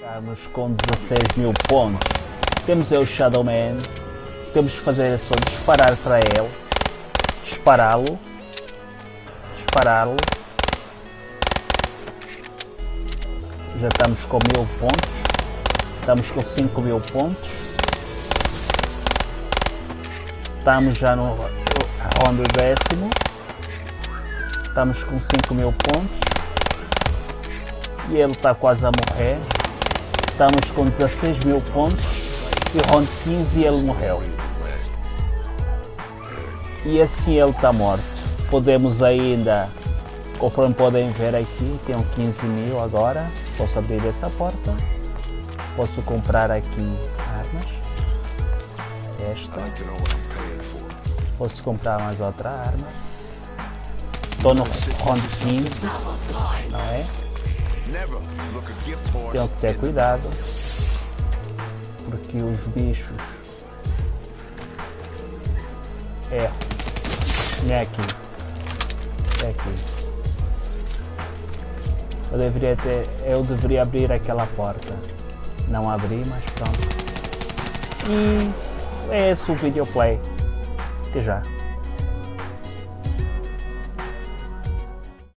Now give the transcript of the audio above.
Estamos com 16 mil pontos. Temos aí o Shadow Man. Temos que fazer é só disparar para ele. Dispará-lo. Dispará-lo. Já estamos com mil pontos. Estamos com 5 mil pontos. Estamos já no round décimo. Estamos com 5 mil pontos. E ele está quase a morrer. Estamos com 16 mil pontos. E round 15 ele morreu. E assim ele está morto. Podemos ainda, conforme podem ver aqui, tenho 15 mil agora. Posso abrir essa porta. Posso comprar aqui armas. Esta. Posso comprar mais outra arma. Estou no round 15. Não é? Tenho que ter cuidado. Porque os bichos. É. Não é aqui. É aqui. Eu deveria ter. Eu deveria abrir aquela porta. Não abri, mas pronto. E é esse o videoplay. Até já.